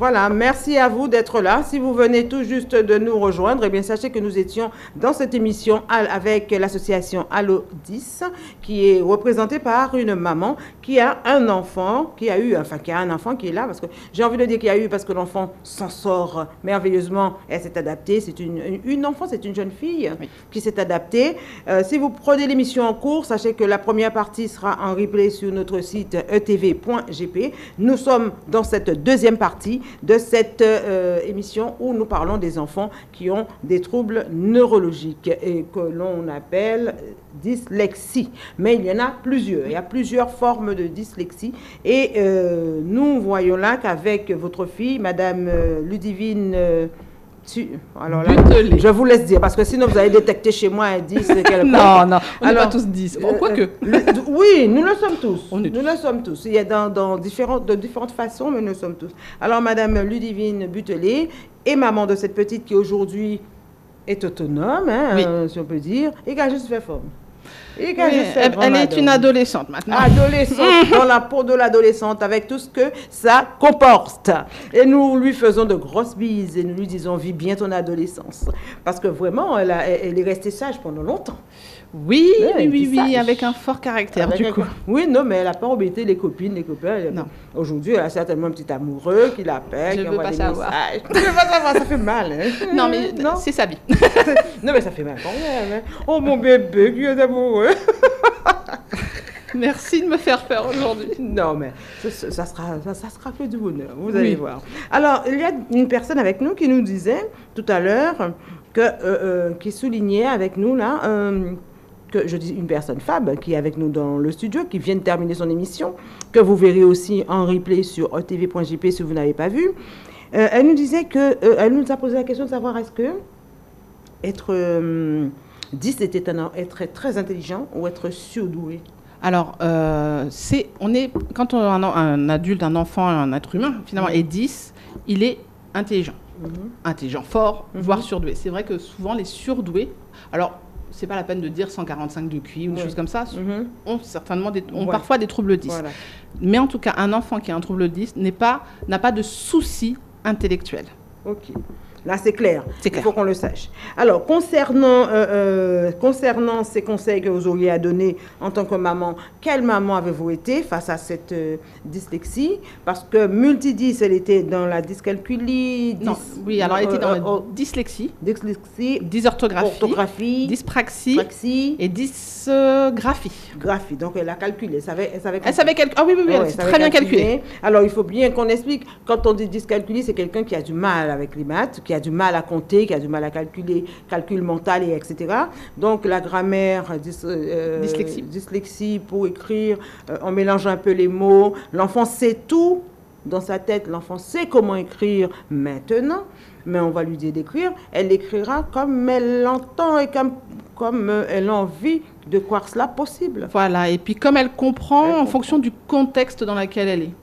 Voilà, merci à vous d'être là. Si vous venez tout juste de nous rejoindre, eh bien, sachez que nous étions dans cette émission avec l'association Allo 10, qui est représentée par une maman qui a un enfant, qui a eu, enfin, qui a un enfant qui est là, parce que j'ai envie de dire qu'il y a eu, parce que l'enfant s'en sort merveilleusement, elle s'est adaptée. C'est une, une enfant, c'est une jeune fille qui s'est adaptée. Euh, si vous prenez l'émission en cours, sachez que la première partie sera en replay sur notre site etv.gp. Nous sommes dans cette deuxième partie de cette euh, émission où nous parlons des enfants qui ont des troubles neurologiques et que l'on appelle dyslexie. Mais il y en a plusieurs. Il y a plusieurs formes de dyslexie. Et euh, nous voyons là qu'avec votre fille, Madame euh, Ludivine... Alors là, je vous laisse dire, parce que sinon vous allez détecter chez moi un 10. non, non, on n'est pas tous 10. Pourquoi que Oui, nous le sommes tous. nous le sommes tous. Il y a dans, différentes, de différentes façons, mais nous le sommes tous. Alors, Madame Ludivine Butelet est maman de cette petite qui aujourd'hui est autonome, hein, euh, si on peut dire, et qui a juste fait forme elle, est une adolescente maintenant. Adolescente, dans la peau de l'adolescente, avec tout ce que ça comporte. Et nous lui faisons de grosses bises et nous lui disons, vis bien ton adolescence. Parce que vraiment, elle, elle est restée sage pendant longtemps. Oui, oui, oui, oui, avec un fort caractère, du coup. Oui, non, mais elle n'a pas embêté les copines, les copains. Non. Aujourd'hui, elle a certainement un petit amoureux qui l'appelle, qui envoie des savoir. messages. Je veux pas savoir, ça fait mal. Hein. Non, mais c'est sa vie. non, mais ça fait mal quand même. Hein. Oh, mon bébé qui est amoureux. Merci de me faire peur aujourd'hui. Non, mais ça, sera, ça, sera que du bonheur, vous allez voir. Alors, il y a une personne avec nous qui nous disait tout à l'heure, que, euh, euh, qui soulignait avec nous là, euh, que je dis une personne Fab qui est avec nous dans le studio, qui vient de terminer son émission, que vous verrez aussi en replay sur otv.jp si vous n'avez pas vu. Euh, elle nous disait que, euh, elle nous a posé la question de savoir est-ce que être 10 euh, était un, être très intelligent ou être surdoué. Alors, c'est, on est, quand on un, un, adulte, un enfant, un être humain, finalement, est 10, il est intelligent. Mhm. Intelligent, fort, mhm. voire surdoué. C'est vrai que souvent, les surdoués, alors c'est pas la peine de dire 145 de QI ou des choses comme ça, mhm. ont certainement ont parfois des troubles 10. Mais en tout cas, un enfant qui a un trouble 10 n'a pas, pas de soucis intellectuels. Ok. Là, c'est clair. Il faut qu'on le sache. Alors, concernant, euh, euh, concernant ces conseils que vous auriez à donner en tant que maman, quelle maman avez-vous été face à cette euh, dyslexie? Parce que multidis, elle était dans la dyscalculie. non, oui, alors elle était dans la dyslexie. Dyslexie. Dysorthographie. Dyspraxie. Et dysgraphie. Graphie. Donc, elle a calculé. Elle savait, elle savait, elle savait Ah oui, oui, oui, elle très bien calculé. Alors, il faut bien qu'on explique. Quand on dit dyscalculie, c'est quelqu'un qui a du mal avec les maths, qui a du mal à compter, qui a du mal à calculer, calcul mental, et etc. Donc la grammaire, euh, dyslexie. dyslexie pour écrire, euh, on mélange un peu les mots. L'enfant sait tout dans sa tête, l'enfant sait comment écrire maintenant, mais on va lui dire d'écrire. Elle écrira comme elle l'entend et comme, comme euh, elle a envie de croire cela possible. Voilà, et puis comme elle comprend en fonction du contexte dans lequel elle est.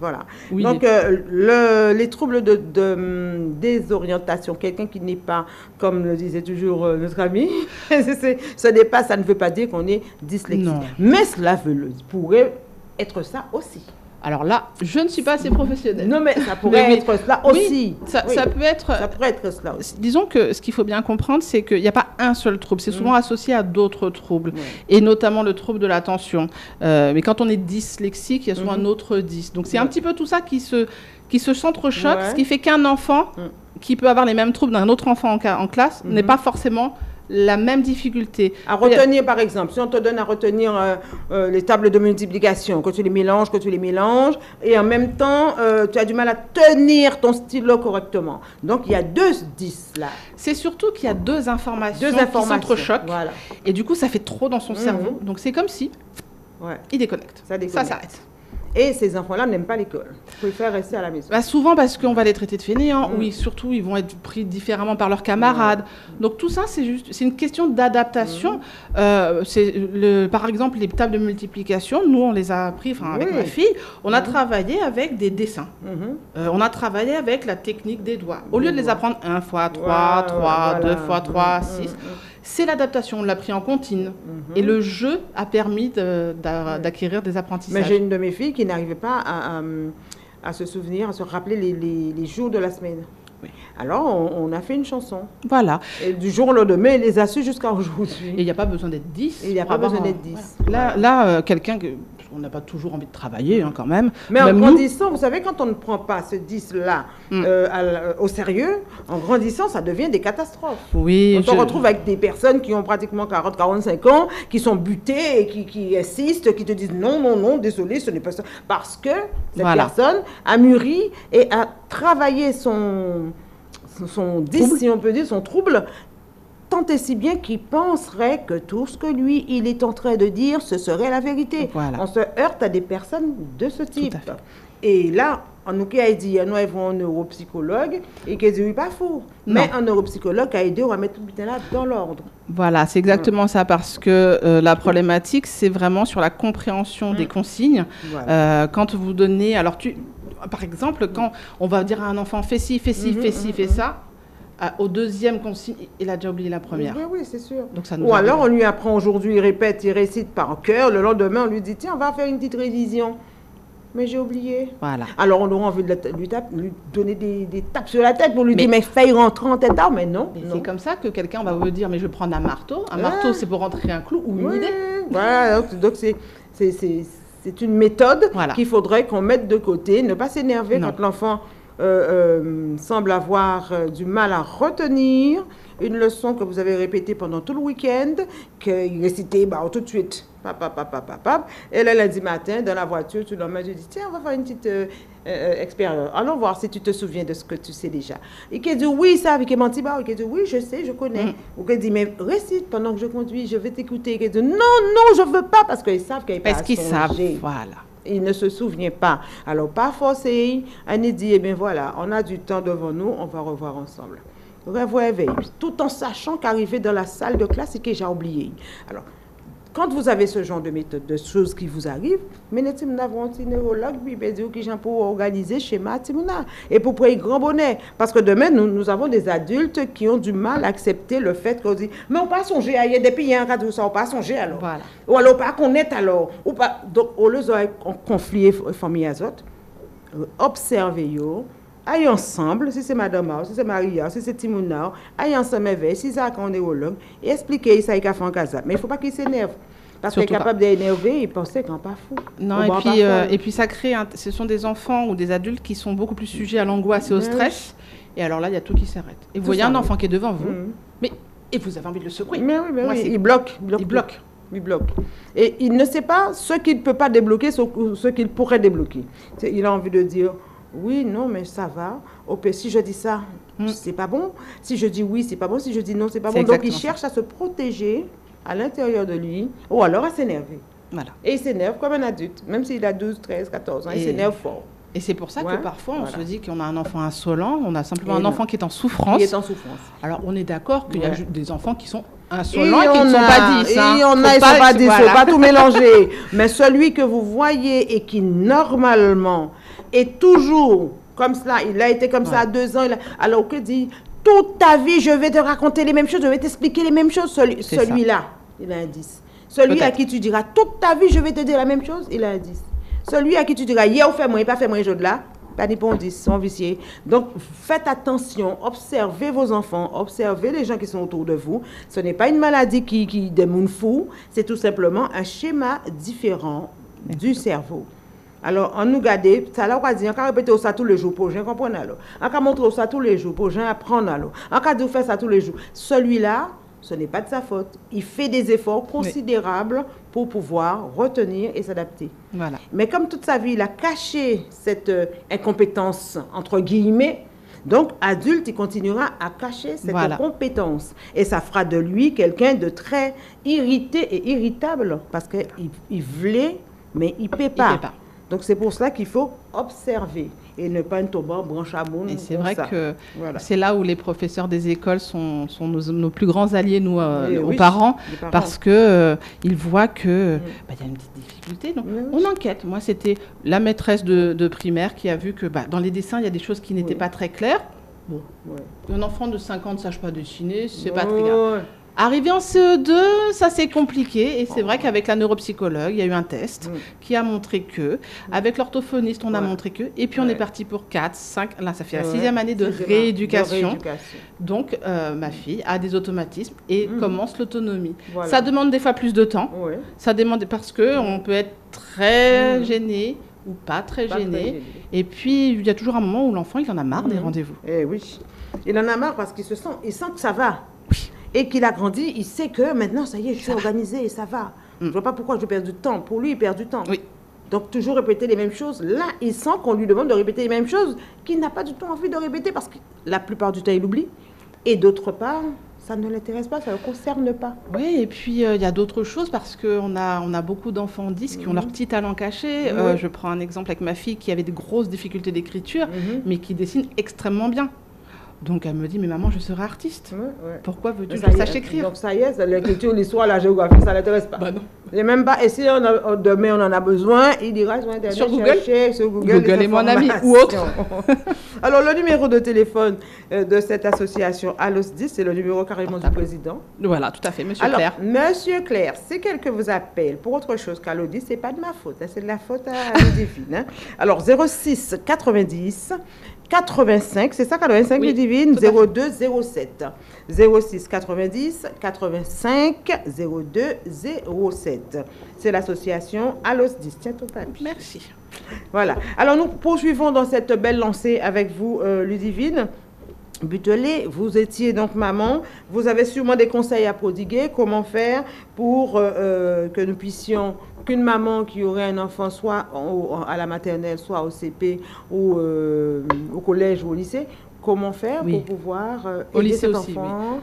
Voilà. Donc, euh, le, les troubles de, de désorientation, quelqu'un qui n'est pas, comme le disait toujours euh, notre ami, ce n'est pas, ça ne veut pas dire qu'on est dyslexique. Mais cela veut, pourrait être ça aussi. Alors là, je ne suis pas assez professionnelle. Non, mais ça pourrait être cela aussi. ça, peut être. Ça pourrait être cela aussi. Disons que ce qu'il faut bien comprendre, c'est qu'il n'y a pas un seul trouble. C'est souvent mm. associé à d'autres troubles, et notamment le trouble de l'attention. Euh, mais quand on est dyslexique, il y a souvent mm-hmm. un autre dys. Donc c'est un petit peu tout ça qui se qui se ce qui fait qu'un enfant mm. qui peut avoir les mêmes troubles d'un autre enfant en, en classe n'est mm-hmm. pas forcément la même difficulté. À retenir, par exemple, si on te donne à retenir euh, euh, les tables de multiplication, que tu les mélanges, que tu les mélanges, et en même temps, euh, tu as du mal à tenir ton stylo correctement. Donc, il y a deux 10 là. C'est surtout qu'il y a deux informations, deux informations. qui s'entrechoquent. Voilà. Et du coup, ça fait trop dans son mhm. cerveau. Donc, c'est comme si ouais. il déconnecte. Ça, déconnecte. ça s'arrête. Et ces enfants-là n'aiment pas l'école. Ils préfèrent rester à la maison. Bah souvent parce qu'on va les traiter de fainéants. Mm. Oui, surtout, ils vont être pris différemment par leurs camarades. Donc tout ça, c'est juste, c'est une question d'adaptation. Mm. Euh, c'est le, par exemple, les tables de multiplication. Nous, on les a appris, enfin avec ma fille, on a mm. travaillé avec des dessins. Mm-hmm. Euh, on a travaillé avec la technique des doigts. Au lieu de les apprendre 1 fois 3, 3, 2 fois 3, 6 c'est l'adaptation. On l'a pris en contine. Mhm. Et le jeu a permis d'acquérir des apprentissages. Mais j'ai une de mes filles qui n'arrivait pas à se souvenir, à se rappeler les, les- les jours de la semaine. Oui. Alors, on, on a fait une chanson. Voilà. Et du jour au lendemain, il les a su jusqu'à aujourd'hui. Et il n'y a pas besoin d'être 10. Et il y a pas besoin d'être 10. voilà. Là, là euh, quelqu'un que. On n'a pas toujours envie de travailler, hein, quand même. Mais en nous. grandissant, vous savez, quand on ne prend pas ce 10-là Mm. euh, au sérieux, en grandissant, ça devient des catastrophes. Oui. On se je- retrouve avec des personnes qui ont pratiquement 40-45 ans, qui sont butées et qui, qui insistent, qui te disent non, non, non, désolé, ce n'est pas ça. Parce que cette Voilà. personne a mûri et a travaillé son, son- son 10, Trouble. si on peut dire, son trouble, tant et si bien qu'il penserait que tout ce que lui, il est en train de dire, ce serait la vérité. Voilà. On se heurte à des personnes de ce type. à. Et là, on nous qui a dit, nous avons un neuropsychologue et qui a dit, oui, pas fou. Mais un neuropsychologue a aidé, on va mettre tout le là dans l'ordre. Voilà, c'est exactement ça, parce que euh, la problématique, c'est vraiment sur la compréhension des consignes. Voilà. Euh, quand vous donnez, alors tu, par exemple, quand on va dire à un enfant fais ci, fais ci, Mhm, fais ci, fais mhm. ça, à- au deuxième consigne, il a déjà oublié la première. Oui, oui, c'est sûr. Donc ça nous Ou alors, on lui apprend aujourd'hui, il répète, il récite par cœur. Le lendemain, on lui dit, tiens, on va faire une petite révision. Mais j'ai oublié. Voilà. Alors, on aura envie de lui, tape- lui donner des, des tapes sur la tête pour lui Mais- dire, mais fais rentrer en tête d'arbre. Mais non. C'est comme ça que quelqu'un va vous dire mais je vais prendre un marteau. Un Ouais. marteau, c'est pour rentrer un clou ou une Oui, idée. Voilà, donc c'est c'est- une méthode Voilà. qu'il faudrait qu'on mette de côté, ne pas s'énerver quand l'enfant euh, euh, semble avoir euh, du mal à retenir une leçon que vous avez répétée pendant tout le week-end, qu'il récitait bah, tout de suite. Pap, pap, pap, pap. Et le lundi matin, dans la voiture, tu l'emmènes, tu dis, tiens, on va faire une petite euh, euh, expérience. Allons voir si tu te souviens de ce que tu sais déjà. Et qui dit, oui, ça, avec menti, bah, qui dit, oui, je sais, je connais. Mm. Ou qui dit, mais récite pendant que je conduis, je vais t'écouter. Qui dit, non, non, je veux pas, parce qu'ils savent qu'ils Parce qu'ils savent. Voilà. Il ne se souvenait pas. Alors, pas on est dit, eh bien voilà, on a du temps devant nous, on va revoir ensemble. Rêve, réveil, tout en sachant qu'arriver dans la salle de classe, c'est que j'ai oublié. Alors, quand vous avez ce genre de méthode, de choses qui vous arrivent, mais nous avons un petit neurologue, puis il dit qui pour organiser schéma, Timouna, et pour prendre grand bonnet. Parce que demain, nous, nous avons des adultes qui ont du mal à accepter le fait qu'on dit, mais on pas songer à y a des pays, un cas de ça, on pas songer alors. Voilà. Ou alors pas connaître alors. Ou pas. Donc, au lieu de conflit famille azote, euh, observez yo, aille ensemble, si c'est Madame Mao, si c'est Maria, si c'est Timouna, aille ensemble avec, si c'est un neurologue, et expliquer ça, fait en casa. Mais il ne faut pas qu'il s'énerve. Parce qu'il est capable d'énerver, il pensait qu'on n'est pas fou. Non, et puis, euh, et puis ça crée, un- ce sont des enfants ou des adultes qui sont beaucoup plus sujets à l'angoisse et au stress. Et alors là, il y a tout qui s'arrête. Et vous Tout voyez un enfant qui est devant vous, Mhm. mais et vous avez envie de le secouer. Mais oui, mais Moi, oui, il bloque. Il bloque. Il bloque. Il bloque. Et il ne sait pas ce qu'il ne peut pas débloquer, ce, ce qu'il pourrait débloquer. Il a envie de dire oui, non, mais ça va. Si je dis ça, Mm. c'est pas bon. Si je dis oui, c'est pas bon. Si je dis non, c'est pas bon. Donc il cherche à se protéger à l'intérieur de lui ou alors à s'énerver. Voilà. Et il s'énerve comme un adulte, même s'il a 12, 13, 14 ans. Il Et- s'énerve fort. Et c'est pour ça Ouais, que parfois on voilà. se dit qu'on a un enfant insolent, on a simplement Et un non. enfant qui est en souffrance. Il est en souffrance. Alors on est d'accord qu'il y a des enfants qui sont Il insolents et qui ne sont pas 10. hein. Il Faut a, ils ne sont pas 10, il ne voilà. faut pas tout mélanger. Mais celui que vous voyez et qui, normalement, est toujours comme cela, il a été comme ça à deux ans, a- alors que dit, toute ta vie, je vais te raconter les mêmes choses, je vais t'expliquer les mêmes choses. Celui-. Celui-là, il a un 10. Celui à qui tu diras, toute ta vie, je vais te dire la même chose, il a un 10. Celui à qui tu diras, hier, fait moi, pas fait moi, je de là, pas ni bon 10, sont viciés. Donc, faites attention, observez vos enfants, observez les gens qui sont autour de vous. Ce n'est pas une maladie qui, qui des moun fous, c'est tout simplement un schéma différent du cerveau. Alors, on nous garde, ça là, on va dire, on va répéter ça tous les jours pour gens comprendre alors. On va montrer ça tous les jours pour gens apprendre alors. On va faire ça tous les jours. Celui-là, ce n'est pas de sa faute. Il fait des efforts considérables pour pouvoir retenir et s'adapter. Voilà. Mais comme toute sa vie, il a caché cette euh, incompétence, entre guillemets, donc adulte, il continuera à cacher cette Voilà. compétence. Et ça fera de lui quelqu'un de très irrité et irritable, parce qu'il il voulait, mais il ne paie pas. Pas. Donc c'est pour cela qu'il faut observer et ne pas tomber en branche à boune. Et c'est vrai ça. que Voilà. c'est là où les professeurs des écoles sont, sont nos, nos plus grands alliés, nous, euh, Et aux oui, parents, parce que euh, ils voient que bah, il y a une petite difficulté. Donc, Oui, oui. on enquête. Moi, c'était la maîtresse de, de primaire qui a vu que bah, dans les dessins, il y a des choses qui n'étaient pas très claires. Bon, Ouais. un enfant de 5 ans ne sache pas dessiner, c'est pas Ouais, très grave. Arrivé en CE2, ça c'est compliqué. Et c'est vrai qu'avec la neuropsychologue, il y a eu un test Mm. qui a montré que. Avec l'orthophoniste, on a montré que. Et puis on est parti pour 4, 5. Là, ça fait la sixième année de rééducation. Donc, euh, ma fille a des automatismes et Mhm. commence l'autonomie. Voilà. Ça demande des fois plus de temps. Ça demande parce que on peut être très Mhm. gêné ou pas très Pas très gêné. Et puis, il y a toujours un moment où l'enfant, il en a marre des rendez-vous. Eh oui. Il en a marre parce qu'il se sent, il sent que ça va. Et qu'il a grandi, il sait que maintenant, ça y est, je suis organisé et ça va. Je ne vois pas pourquoi je perds du temps. Pour lui, il perd du temps. Oui. Donc, toujours répéter les mêmes choses. Là, il sent qu'on lui demande de répéter les mêmes choses qu'il n'a pas du tout envie de répéter parce que la plupart du temps, il oublie. Et d'autre part, ça ne l'intéresse pas, ça ne le concerne pas. Oui, et puis euh, il y a d'autres choses parce qu'on a, on a beaucoup d'enfants 10 qui ont Mhm. leur petit talent caché. Euh, je prends un exemple avec ma fille qui avait des grosses difficultés d'écriture, Mhm. mais qui dessine extrêmement bien. Donc elle me dit, mais maman, je serai artiste. Ouais, ouais. Pourquoi veux-tu que je sache écrire Donc, ça y est, l'écriture, l'histoire, la géographie, ça ne l'intéresse pas. Bah non. Et même pas, et si on a- demain on en a besoin, il ira sur Internet Sur Google chercher sur Google. Est mon ami, ou informations. Alors, le numéro de téléphone euh, de cette association Alos 10, c'est le numéro carrément du président. Voilà, tout à fait, monsieur Alors, Claire. Monsieur Claire, si quelqu'un vous appelle pour autre chose qu'Alo 10, c'est pas de ma faute, hein, c'est de la faute à Ludivine. hein. Alors, 06 90 85, c'est ça 85 Oui, à 02 07. 06 90 85 02 07. C'est l'association Alos 10. Tiens ton papier. Merci. Voilà. Alors nous poursuivons dans cette belle lancée avec vous, euh, Ludivine. Butelet, vous étiez donc maman. Vous avez sûrement des conseils à prodiguer. Comment faire pour euh, euh, que nous puissions, qu'une maman qui aurait un enfant soit en- à la maternelle, soit au CP ou euh, au collège ou au lycée, comment faire Oui. pour pouvoir euh, Au aider lycée cet aussi, enfant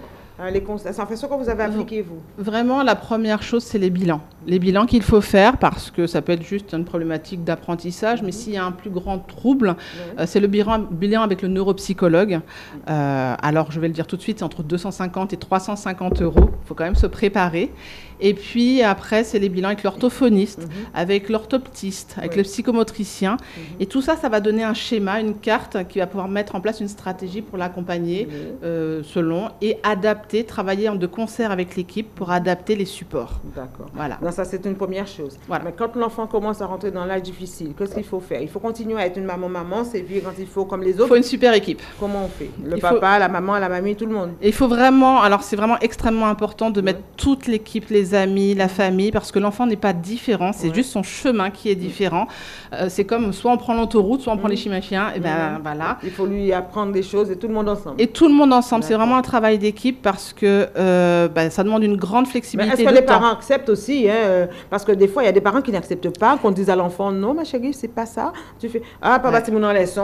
les conseils, enfin, ce que vous avez appliqué, vous. Vraiment, la première chose, c'est les bilans. Les bilans qu'il faut faire parce que ça peut être juste une problématique d'apprentissage, mais s'il y a un plus grand trouble, euh, c'est le bilan, bilan avec le neuropsychologue. Euh, alors, je vais le dire tout de suite, c'est entre 250 et 350 euros. Il faut quand même se préparer. Et puis après, c'est les bilans avec l'orthophoniste, Mhm. avec l'orthoptiste, avec le psychomotricien. Mhm. Et tout ça, ça va donner un schéma, une carte qui va pouvoir mettre en place une stratégie pour l'accompagner euh, selon et adapter, travailler de concert avec l'équipe pour adapter les supports. D'accord. Voilà. Non, ça, c'est une première chose. Voilà. Mais quand l'enfant commence à rentrer dans l'âge difficile, qu'est-ce qu'il faut faire? Il faut continuer à être une maman-maman, c'est puis quand il faut comme les Il autres. faut une super équipe. Comment on fait? Le Il papa, la maman, la mamie, tout le monde. Et il faut vraiment, alors c'est vraiment extrêmement important de mettre toute l'équipe, les amis, la famille, parce que l'enfant n'est pas différent, c'est Ouais. juste son chemin qui est différent. Euh, c'est comme soit on prend l'autoroute, soit on prend Mhm. les chemins et ben voilà. Il faut lui apprendre des choses et tout le monde ensemble. Et tout le monde ensemble, c'est vraiment un travail d'équipe parce que euh, ben, ça demande une grande flexibilité est-ce que de les temps. parents acceptent aussi hein, euh, Parce que des fois, il y a des parents qui n'acceptent pas qu'on dise à l'enfant Non, ma chérie, c'est pas ça. Tu fais Ah, papa, tu m'en laisses,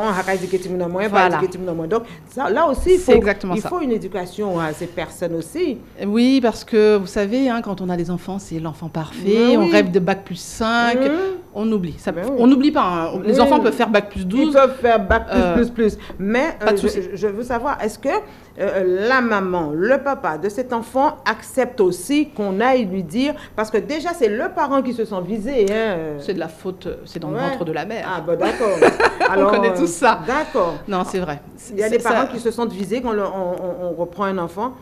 Voilà. Donc, ça, là aussi, il faut, exactement il ça. faut une éducation à ces personnes aussi. Oui, parce que vous savez, hein, quand on a des enfants, c'est l'enfant parfait, Ben on rêve de bac plus 5, Mhm. on oublie. Ça, oui. On n'oublie pas, hein. les enfants peuvent faire bac plus Ils 12. peuvent faire bac plus, Euh, plus, plus. Mais euh, je, veux savoir, est-ce que euh, la maman, le papa de cet enfant accepte aussi qu'on aille lui dire, parce que déjà c'est le parent qui se sent visé. Hein. C'est de la faute, c'est dans le Ouais. ventre de la mère. Ah bah d'accord. connaît tous ça. D'accord. Non, c'est vrai. Il y a des parents ça- qui se sentent visés quand le- on, on- on reprend un enfant.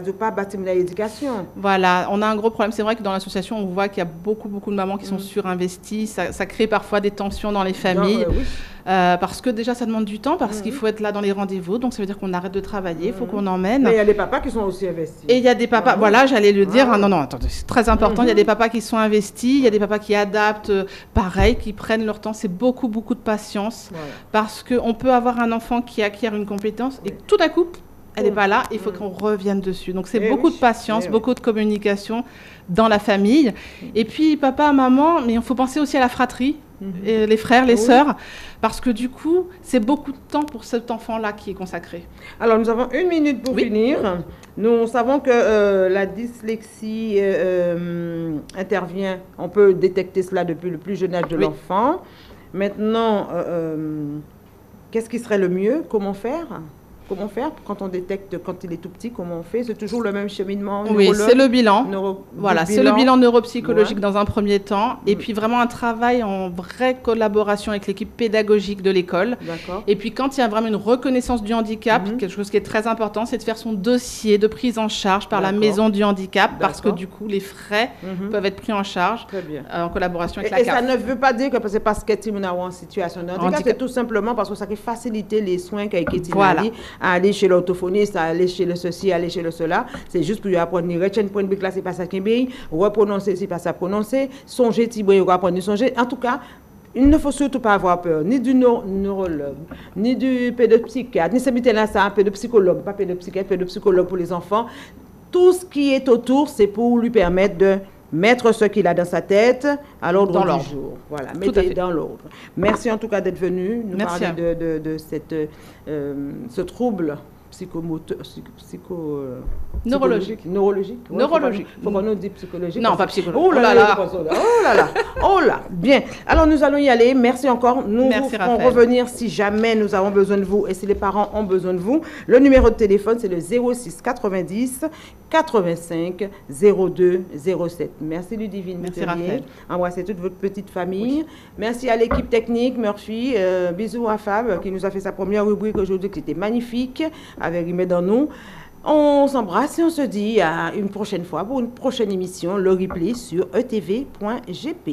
Pas bâtir l'éducation. Voilà, on a un gros problème. C'est vrai que dans l'association, on voit qu'il y a beaucoup, beaucoup de mamans qui sont Mm. surinvesties. Ça, ça crée parfois des tensions dans les familles. Non, euh, oui. Euh, parce que déjà, ça demande du temps, parce Mhm. qu'il faut être là dans les rendez-vous. Donc, ça veut dire qu'on arrête de travailler, il faut Mhm. qu'on emmène. Mais il y a des papas qui sont aussi investis. Et il y a des papas, voilà, j'allais le dire. Ah. hein, non, non, attendez, c'est très important. Il y a des papas qui sont investis, il y a des papas qui adaptent, euh, pareil, qui prennent leur temps. C'est beaucoup, beaucoup de patience. Voilà. Parce qu'on peut avoir un enfant qui acquiert une compétence et tout à coup, elle n'est pas là, il faut Mm. qu'on revienne dessus. Donc c'est Eh beaucoup oui. de patience, Eh oui. beaucoup de communication dans la famille. Et puis papa, maman, mais il faut penser aussi à la fratrie, Mhm. et les frères, les Oui. sœurs, parce que du coup, c'est beaucoup de temps pour cet enfant-là qui est consacré. Alors, nous avons une minute pour finir. Nous savons que euh, la dyslexie euh, euh, intervient, on peut détecter cela depuis le plus jeune âge de l'enfant. Maintenant, euh, qu'est-ce qui serait le mieux? Comment faire? Comment faire quand on détecte quand il est tout petit, comment on fait? C'est toujours le même cheminement Oui, c'est le bilan. neuro- Voilà, c'est le bilan neuropsychologique Ouais. dans un premier temps, et Mm. puis vraiment un travail en vraie collaboration avec l'équipe pédagogique de l'école. D'accord. Et puis quand il y a vraiment une reconnaissance du handicap, Mhm. quelque chose qui est très important, c'est de faire son dossier de prise en charge par la maison du handicap, parce que du coup les frais Mhm. peuvent être pris en charge Très bien. euh, en collaboration Et, avec et la ça CAF. ne veut pas dire que c'est parce que tu es en situation de handicap, Handicap. c'est tout simplement parce que ça peut faciliter les soins qu'a été Voilà. À aller chez l'orthophoniste, à aller chez le ceci, à aller chez le cela. C'est juste pour lui apprendre retenue pour une brique là, c'est pas ça qui est reprononcer, c'est pas ça prononcer, songer, tu vas apprendre songer. En tout cas, il ne faut surtout pas avoir peur, ni du neu- neurologue, ni du pédopsychiatre, ni celui là, c'est un pédopsychologue, pas pédopsychiatre, pédopsychologue pour les enfants. Tout ce qui est autour, c'est pour lui permettre de mettre ce qu'il a dans sa tête à l'ordre du jour. Voilà, mettez dans l'ordre. Merci en tout cas d'être venu nous Merci parler de, de cette, euh, ce trouble psychomoteur, psycho, euh, Neurologique. psychologique. Neurologique. Ouais, Neurologique. Faut qu'on nous dise psychologique. Non, pas que- psychologue. Oh là Oh là. Oh là là. Oh là. Bien. Alors nous allons y aller. Merci encore. Nous Merci, vous revenir si jamais nous avons besoin de vous et si les parents ont besoin de vous. Le numéro de téléphone, c'est le 06 90 85 02 07. Merci Ludivine Merci. Raphaël. Embrassez toute votre petite famille. Merci à l'équipe technique, Murphy. Euh, bisous à Fab qui nous a fait sa première rubrique aujourd'hui qui était magnifique avec Rimet dans nous. On s'embrasse et on se dit à une prochaine fois pour une prochaine émission, le replay sur etv.gp.